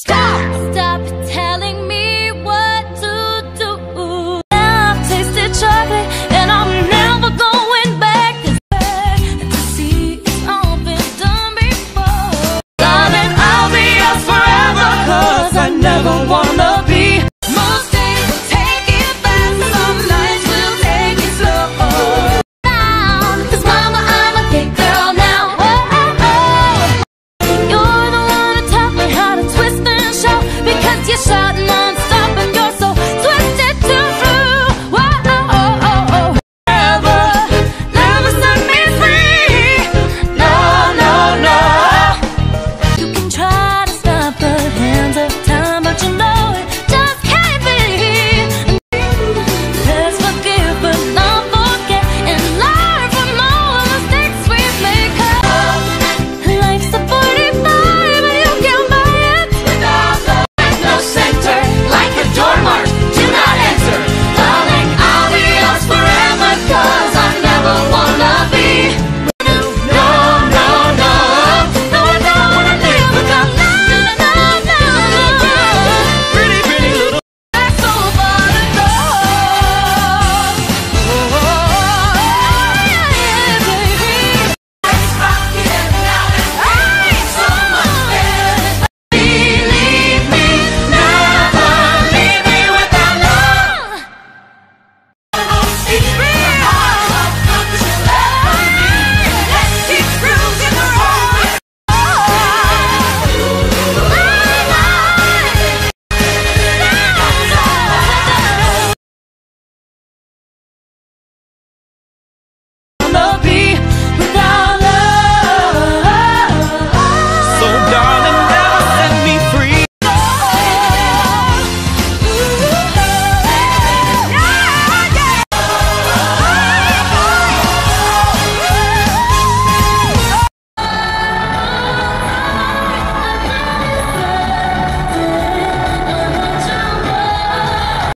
Stop! Stop telling me what to do. Now I've tasted chocolate and I'm never going back. Cause to see it's all been done before. Darling, I'll be yours forever. Cause I never wanna.